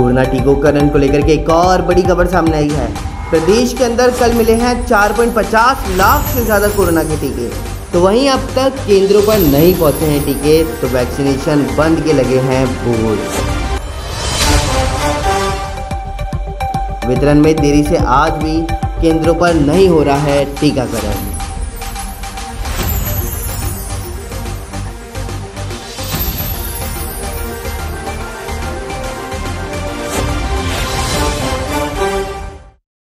Corona टीकोकरण को लेकर के एक और बड़ी खबर सामने आई है। प्रदेश के अंदर कल मिले हैं 4.50 लाख से ज़्यादा कोरोना के टीके। तो वहीं अब तक केंद्रों पर नहीं पहुँचे हैं टीके तो वैक्सीनेशन बंद के लगे हैं बोर्ड। वितरण में देरी से आज भी केंद्रों पर नहीं हो रहा है टीकाकरण।